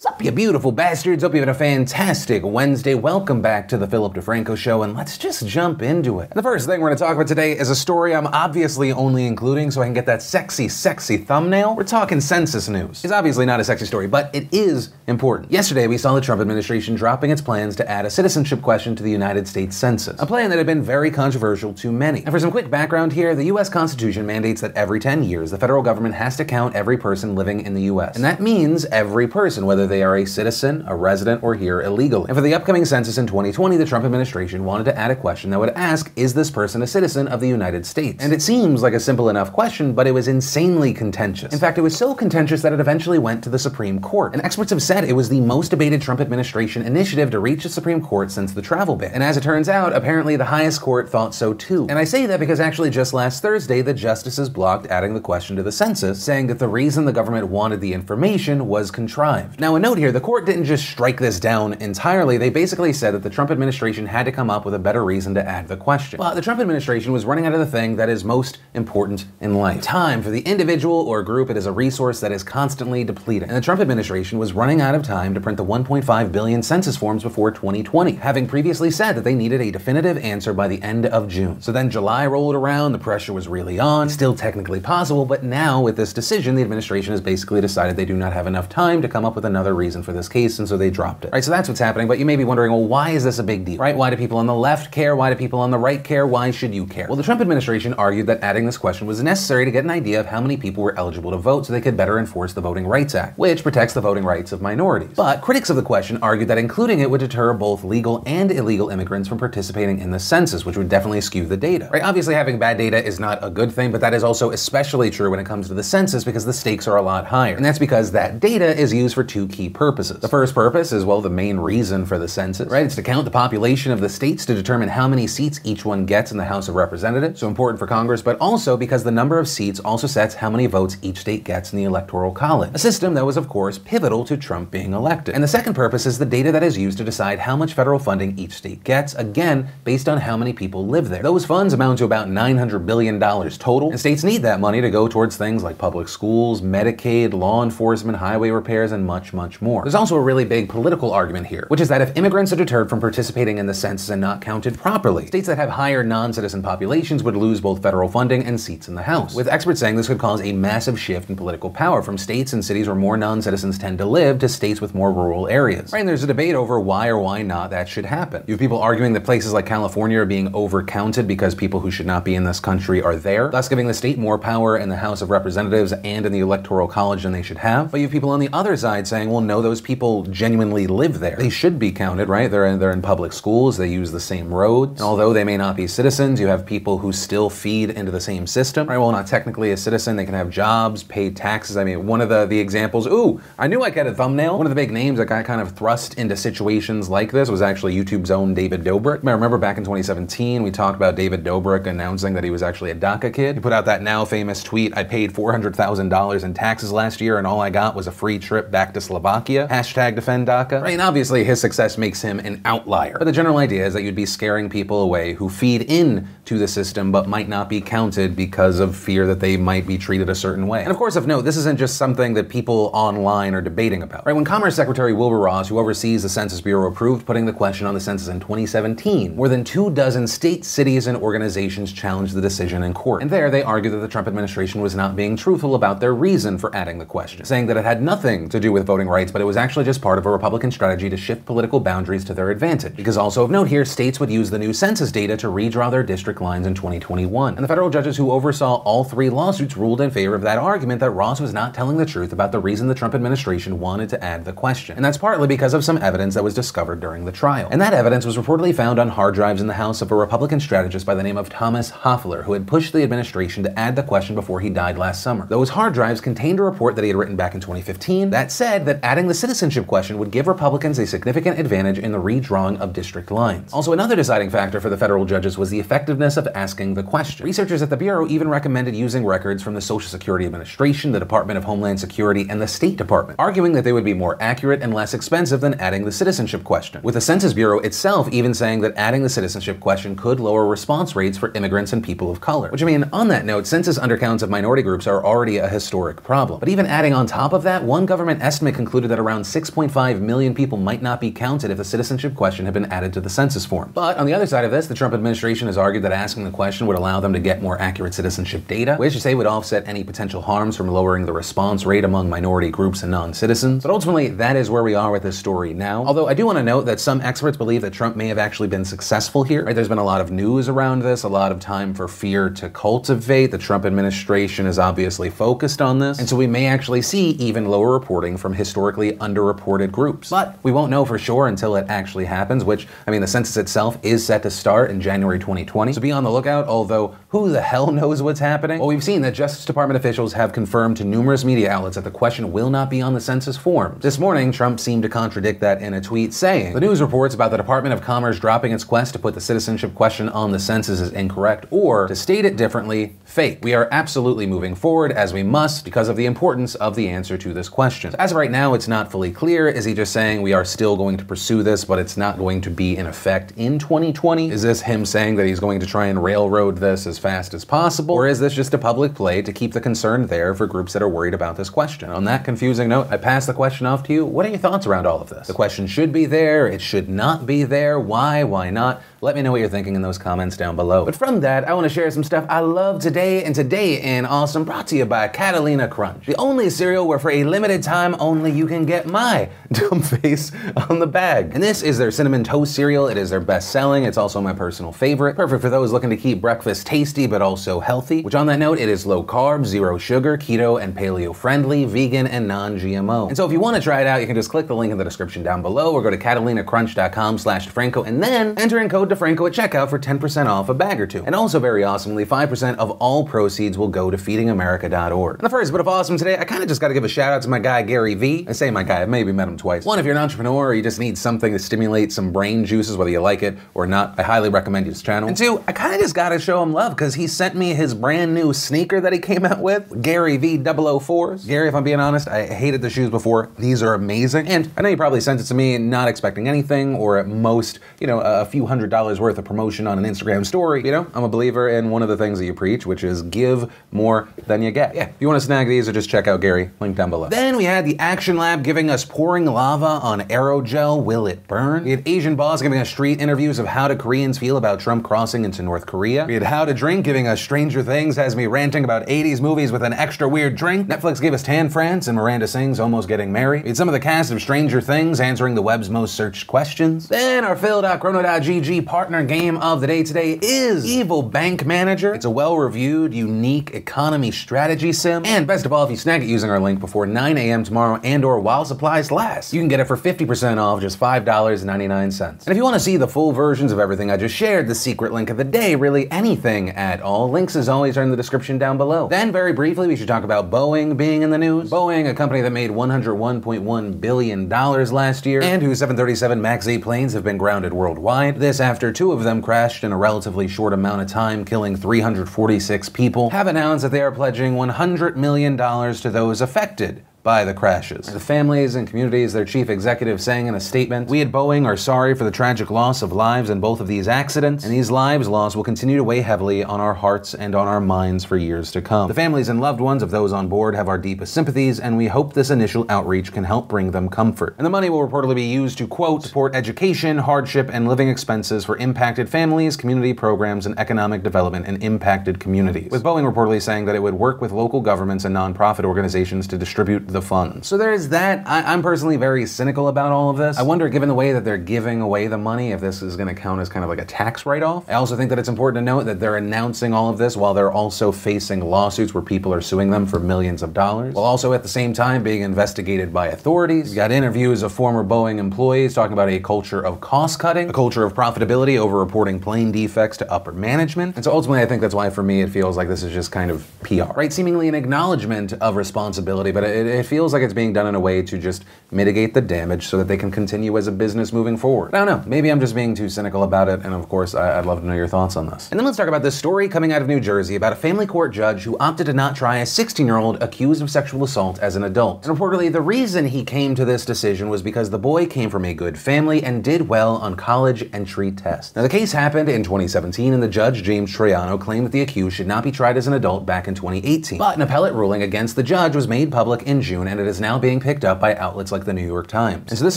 So you beautiful bastards. Hope you had a fantastic Wednesday. Welcome back to the Philip DeFranco Show, and let's just jump into it. The first thing we're going to talk about today is a story I'm obviously only including so I can get that sexy, sexy thumbnail. We're talking census news. It's obviously not a sexy story, but it is important. Yesterday, we saw the Trump administration dropping its plans to add a citizenship question to the United States Census, a plan that had been very controversial to many. And for some quick background here, the U.S. Constitution mandates that every 10 years, the federal government has to count every person living in the U.S. And that means every person, whether they are a citizen, a resident, or here illegally. And for the upcoming census in 2020, the Trump administration wanted to add a question that would ask, is this person a citizen of the United States? And it seems like a simple enough question, but it was insanely contentious. In fact, it was so contentious that it eventually went to the Supreme Court. And experts have said it was the most debated Trump administration initiative to reach the Supreme Court since the travel ban. And as it turns out, apparently the highest court thought so too. And I say that because actually just last Thursday, the justices blocked adding the question to the census, saying that the reason the government wanted the information was contrived. Now, a note here, the court didn't just strike this down entirely. They basically said that the Trump administration had to come up with a better reason to add the question. Well, the Trump administration was running out of the thing that is most important in life time for the individual or group. It is a resource that is constantly depleting. And the Trump administration was running out of time to print the 1.5 billion census forms before 2020, having previously said that they needed a definitive answer by the end of June. So then July rolled around, the pressure was really on, still technically possible, but now with this decision, the administration has basically decided they do not have enough time to come up with another reason for for this case, and so they dropped it. Right, so that's what's happening, but you may be wondering, well, why is this a big deal? Right? Why do people on the left care? Why do people on the right care? Why should you care? Well, the Trump administration argued that adding this question was necessary to get an idea of how many people were eligible to vote so they could better enforce the Voting Rights Act, which protects the voting rights of minorities. But critics of the question argued that including it would deter both legal and illegal immigrants from participating in the census, which would definitely skew the data. Right? Obviously, having bad data is not a good thing, but that is also especially true when it comes to the census because the stakes are a lot higher. And that's because that data is used for two key purposes. The first purpose is, well, the main reason for the census, right? It's to count the population of the states to determine how many seats each one gets in the House of Representatives. So important for Congress, but also because the number of seats also sets how many votes each state gets in the Electoral College. A system that was, of course, pivotal to Trump being elected. And the second purpose is the data that is used to decide how much federal funding each state gets, again, based on how many people live there. Those funds amount to about $900 billion total, and states need that money to go towards things like public schools, Medicaid, law enforcement, highway repairs, and much, much more. There's also a really big political argument here, which is that if immigrants are deterred from participating in the census and not counted properly, states that have higher non-citizen populations would lose both federal funding and seats in the House. With experts saying this could cause a massive shift in political power from states and cities where more non-citizens tend to live to states with more rural areas. Right, and there's a debate over why or why not that should happen. You have people arguing that places like California are being overcounted because people who should not be in this country are there, thus giving the state more power in the House of Representatives and in the Electoral College than they should have. But you have people on the other side saying, well, no, those people genuinely genuinely live there. They should be counted, right? They're in, they're in public schools, they use the same roads. And although they may not be citizens, you have people who still feed into the same system, right? Well, not technically a citizen, they can have jobs, pay taxes. I mean, one of the, the examples, ooh, I knew I got a thumbnail. One of the big names that got kind of thrust into situations like this was actually YouTube's own David Dobrik. I remember back in 2017, we talked about David Dobrik announcing that he was actually a DACA kid. He put out that now famous tweet, I paid $400,000 in taxes last year and all I got was a free trip back to Slovakia. Hashtag defend DACA. Right, and obviously his success makes him an outlier. But the general idea is that you'd be scaring people away who feed in to the system but might not be counted because of fear that they might be treated a certain way. And of course, of note, this isn't just something that people online are debating about. Right, when Commerce Secretary Wilbur Ross, who oversees the Census Bureau, approved putting the question on the census in 2017, more than two dozen states, cities, and organizations challenged the decision in court. And there they argued that the Trump administration was not being truthful about their reason for adding the question, saying that it had nothing to do with voting rights, but it was actually just part of a Republican strategy to shift political boundaries to their advantage. Because also of note here, states would use the new census data to redraw their district lines in 2021. And the federal judges who oversaw all three lawsuits ruled in favor of that argument that Ross was not telling the truth about the reason the Trump administration wanted to add the question. And that's partly because of some evidence that was discovered during the trial. And that evidence was reportedly found on hard drives in the house of a Republican strategist by the name of Thomas Hofeller, who had pushed the administration to add the question before he died last summer. Those hard drives contained a report that he had written back in 2015 that said that adding the citizenship question would give Republicans a significant advantage in the redrawing of district lines. Also, another deciding factor for the federal judges was the effectiveness of asking the question. Researchers at the Bureau even recommended using records from the Social Security Administration, the Department of Homeland Security, and the State Department, arguing that they would be more accurate and less expensive than adding the citizenship question. With the Census Bureau itself even saying that adding the citizenship question could lower response rates for immigrants and people of color. Which I mean, on that note, census undercounts of minority groups are already a historic problem. But even adding on top of that, one government estimate concluded that around 6.5 million people might not be counted if the citizenship question had been added to the census form. But on the other side of this, the Trump administration has argued that asking the question would allow them to get more accurate citizenship data, which they say would offset any potential harms from lowering the response rate among minority groups and non-citizens. But ultimately, that is where we are with this story now. Although I do want to note that some experts believe that Trump may have actually been successful here. Right? There's been a lot of news around this, a lot of time for fear to cultivate. The Trump administration is obviously focused on this. And so we may actually see even lower reporting from historically underreported groups. But we won't know for sure until it actually happens, which, I mean, the census itself is set to start in January 2020. So be on the lookout, although who the hell knows what's happening? Well, we've seen that Justice Department officials have confirmed to numerous media outlets that the question will not be on the census forms. This morning, Trump seemed to contradict that in a tweet saying, The news reports about the Department of Commerce dropping its quest to put the citizenship question on the census is incorrect, or to state it differently, fake. We are absolutely moving forward as we must because of the importance of the answer to this question. As of right now, it's not fully clear. Is he just saying we are still going to pursue this, but it's not going to be in effect in 2020? Is this him saying that he's going to try and railroad this as fast as possible? Or is this just a public play to keep the concern there for groups that are worried about this question? On that confusing note, I pass the question off to you. What are your thoughts around all of this? The question should be there, it should not be there. Why? Why not? Let me know what you're thinking in those comments down below. But from that, I want to share some stuff I love today, and today in Awesome brought to you by Catalina Crunch, the only cereal where for a limited time only you can get my dumb face on the bag. And this is their cinnamon toast cereal. It is their best selling. It's also my personal favorite. Perfect for those looking to keep breakfast tasty but also healthy. Which on that note, it is low carb, zero sugar, keto, and paleo friendly, vegan, and non-GMO. And so if you want to try it out, you can just click the link in the description down below or go to catalinacrunch.com slash DeFranco and then enter in code DeFranco at checkout for 10% off a bag or two. And also very awesomely, 5% of all proceeds will go to feedingamerica.org. And the first bit of awesome today, I kind of just got to give a shout out to my guy Gary Vee. I say my guy, I've maybe met him twice. One, if you're an entrepreneur or you just need something to stimulate some brain juices, whether you like it or not, I highly recommend his channel. And two, I kind of just got to show him love because he sent me his brand new sneaker that he came out with, Gary Vee 004s. Gary, if I'm being honest, I hated the shoes before. These are amazing. And I know you probably sent it to me not expecting anything or at most, you know, a few hundred dollars worth of promotion on an Instagram story. You know, I'm a believer in one of the things that you preach, which is give more than you get. Yeah, if you want to snag these or just check out Gary, link down below. Then we had the Action Lab giving us pouring lava on aerogel. Will it burn? We had Asian Boss giving us street interviews of how do Koreans feel about Trump crossing into North Korea. We had How to Drink giving us Stranger Things has me ranting about 80s movies with an extra weird drink. Netflix gave us Tan France and Miranda Sings almost getting married. We had some of the cast of Stranger Things answering the web's most searched questions. Then our Phil.Chrono.gg partner game of the day today is Evil Bank Manager. It's a well-reviewed, unique economy strategy sim. And best of all, if you snag it using our link before 9 a.m. tomorrow and or while supplies last, you can get it for 50% off just $5.99. And if you want to see the full versions of everything I just shared, the secret link of the day, really anything at all, links as always are in the description down below. Then very briefly, we should talk about Boeing being in the news. Boeing, a company that made $101.1 billion last year and whose 737 MAX 8 planes have been grounded worldwide. This after two of them crashed in a relatively short amount of time, killing 346 people, have announced that they are pledging $100 million to those affected by the crashes. The families and communities, their chief executive saying in a statement, We at Boeing are sorry for the tragic loss of lives in both of these accidents, and these lives lost will continue to weigh heavily on our hearts and on our minds for years to come. The families and loved ones of those on board have our deepest sympathies, and we hope this initial outreach can help bring them comfort. And the money will reportedly be used to, quote, support education, hardship, and living expenses for impacted families, community programs, and economic development in impacted communities. With Boeing reportedly saying that it would work with local governments and nonprofit organizations to distribute the funds. So there is that. I, am personally very cynical about all of this. I wonder, given the way that they're giving away the money, if this is going to count as kind of like a tax write-off. I also think that it's important to note that they're announcing all of this while they're also facing lawsuits where people are suing them for millions of dollars, while also at the same time being investigated by authorities. You've got interviews of former Boeing employees talking about a culture of cost cutting, a culture of profitability over reporting plane defects to upper management. And so ultimately, I think that's why for me it feels like this is just kind of PR, right? Seemingly an acknowledgement of responsibility, but it, it feels like it's being done in a way to just mitigate the damage so that they can continue as a business moving forward. I don't know. Maybe I'm just being too cynical about it, and of course, I, would love to know your thoughts on this. And then let's talk about this story coming out of New Jersey about a family court judge who opted to not try a 16 year old accused of sexual assault as an adult. And reportedly, the reason he came to this decision was because the boy came from a good family and did well on college entry tests. Now, the case happened in 2017, and the judge, James Troiano, claimed that the accused should not be tried as an adult back in 2018. But an appellate ruling against the judge was made public in June, and it is now being picked up by outlets like the New York Times. And so this,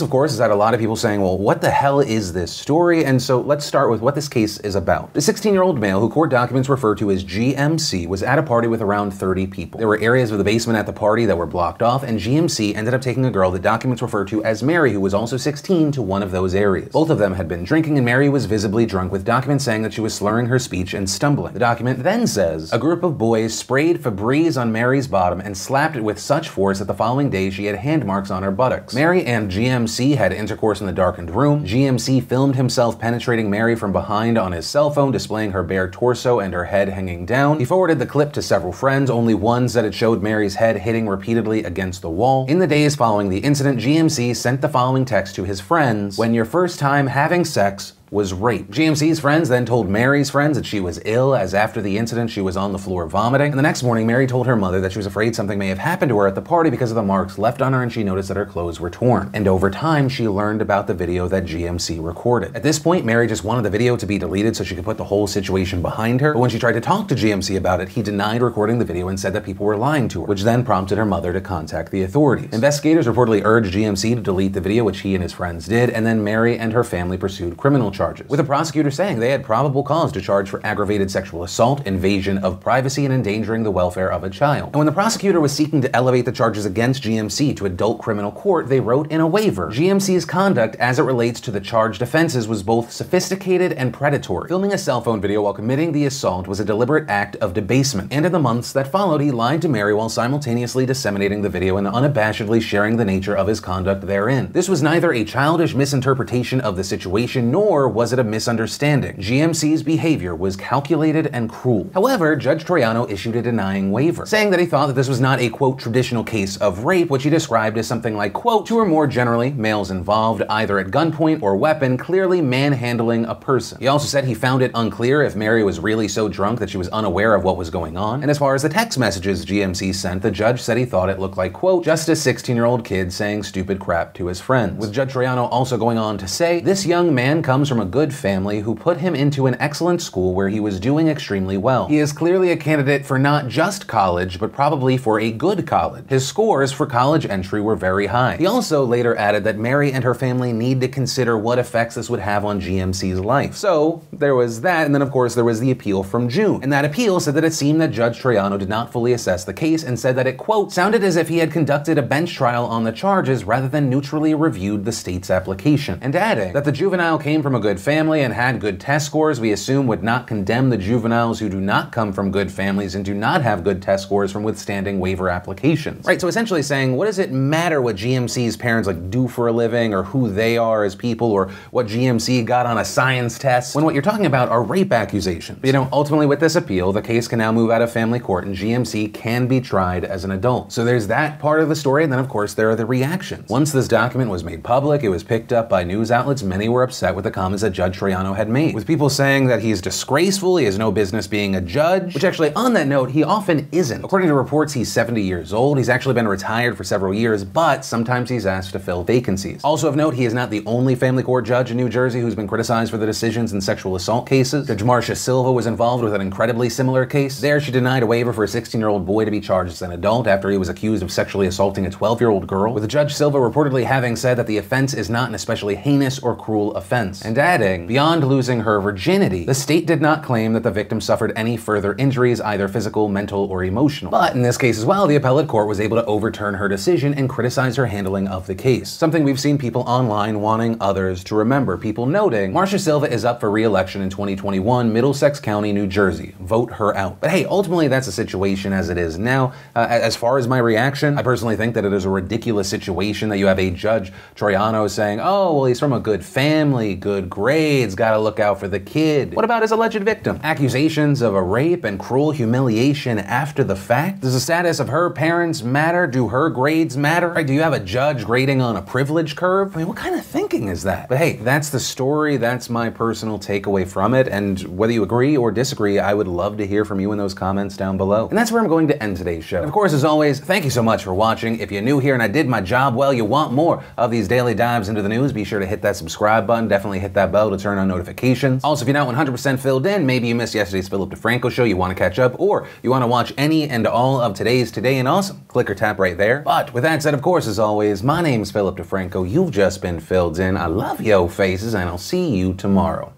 of course, has had a lot of people saying, well, what the hell is this story? And so let's start with what this case is about. The 16-year-old male, who court documents refer to as GMC, was at a party with around 30 people. There were areas of the basement at the party that were blocked off, and GMC ended up taking a girl that documents refer to as Mary, who was also 16, to one of those areas. Both of them had been drinking, and Mary was visibly drunk, with documents saying that she was slurring her speech and stumbling. The document then says, a group of boys sprayed Febreze on Mary's bottom and slapped it with such force that the following day she had hand marks on her buttocks. Mary and GMC had intercourse in the darkened room. GMC filmed himself penetrating Mary from behind on his cell phone, displaying her bare torso and her head hanging down. He forwarded the clip to several friends, only one said it showed Mary's head hitting repeatedly against the wall. In the days following the incident, GMC sent the following text to his friends When your first time having sex, was rape. GMC's friends then told Mary's friends that she was ill, as after the incident she was on the floor vomiting. And the next morning, Mary told her mother that she was afraid something may have happened to her at the party because of the marks left on her and she noticed that her clothes were torn. And over time, she learned about the video that GMC recorded. At this point, Mary just wanted the video to be deleted so she could put the whole situation behind her. But when she tried to talk to GMC about it, he denied recording the video and said that people were lying to her, which then prompted her mother to contact the authorities. Investigators reportedly urged GMC to delete the video, which he and his friends did, and then Mary and her family pursued criminal charges. With a prosecutor saying they had probable cause to charge for aggravated sexual assault, invasion of privacy, and endangering the welfare of a child. And when the prosecutor was seeking to elevate the charges against GMC to adult criminal court, they wrote in a waiver GMC's conduct as it relates to the charged offenses was both sophisticated and predatory. Filming a cell phone video while committing the assault was a deliberate act of debasement. And in the months that followed, he lied to Mary while simultaneously disseminating the video and unabashedly sharing the nature of his conduct therein. This was neither a childish misinterpretation of the situation nor was it a misunderstanding. GMC's behavior was calculated and cruel. However, Judge Troiano issued a denying waiver, saying that he thought that this was not a quote traditional case of rape, which he described as something like quote two or more generally males involved either at gunpoint or weapon, clearly manhandling a person. He also said he found it unclear if Mary was really so drunk that she was unaware of what was going on. And as far as the text messages GMC sent, the judge said he thought it looked like quote just a 16-year-old kid saying stupid crap to his friends. With Judge Troiano also going on to say, this young man comes from a good family who put him into an excellent school where he was doing extremely well. He is clearly a candidate for not just college, but probably for a good college. His scores for college entry were very high. He also later added that Mary and her family need to consider what effects this would have on GMC's life. So there was that, and then of course there was the appeal from June. And that appeal said that it seemed that Judge Troiano did not fully assess the case and said that it, quote, sounded as if he had conducted a bench trial on the charges rather than neutrally reviewed the state's application. And adding that the juvenile came from a good family and had good test scores, we assume would not condemn the juveniles who do not come from good families and do not have good test scores from withstanding waiver applications. Right, so essentially saying, what does it matter what GMC's parents like do for a living or who they are as people or what GMC got on a science test when what you're talking about are rape accusations. But, you know, ultimately with this appeal, the case can now move out of family court and GMC can be tried as an adult. So there's that part of the story, and then of course there are the reactions. Once this document was made public, it was picked up by news outlets, many were upset with the comments that Judge Troiano had made, with people saying that he's disgraceful, he has no business being a judge, which actually on that note, he often isn't. According to reports, he's 70 years old, he's actually been retired for several years, but sometimes he's asked to fill vacancies. Also of note, he is not the only family court judge in New Jersey who's been criticized for the decisions in sexual assault cases. Judge Marcia Silva was involved with an incredibly similar case. There, she denied a waiver for a 16-year-old boy to be charged as an adult after he was accused of sexually assaulting a 12-year-old girl, with Judge Silva reportedly having said that the offense is not an especially heinous or cruel offense, and beyond losing her virginity, the state did not claim that the victim suffered any further injuries, either physical, mental, or emotional. But in this case as well, the appellate court was able to overturn her decision and criticize her handling of the case. Something we've seen people online wanting others to remember, people noting, Marcia Silva is up for re-election in 2021, Middlesex County, New Jersey. Vote her out. But hey, ultimately that's a situation as it is now. Uh, as far as my reaction, I personally think that it is a ridiculous situation that you have a judge, Troiano, saying, oh, well, he's from a good family, good grades, gotta look out for the kid. What about his alleged victim? Accusations of a rape and cruel humiliation after the fact? Does the status of her parents matter? Do her grades matter? Right, do you have a judge grading on a privilege curve? I mean, what kind of thinking is that? But hey, that's the story. That's my personal takeaway from it. And whether you agree or disagree, I would love to hear from you in those comments down below. And that's where I'm going to end today's show. And of course, as always, thank you so much for watching. If you're new here and I did my job well, you want more of these daily dives into the news, be sure to hit that subscribe button. Definitely hit that bell to turn on notifications. Also, if you're not 100% filled in, maybe you missed yesterday's Philip DeFranco show, you want to catch up, or you want to watch any and all of today's Today in Awesome, click or tap right there. But with that said, of course, as always, my name's Philip DeFranco. You've just been filled in. I love yo faces, and I'll see you tomorrow.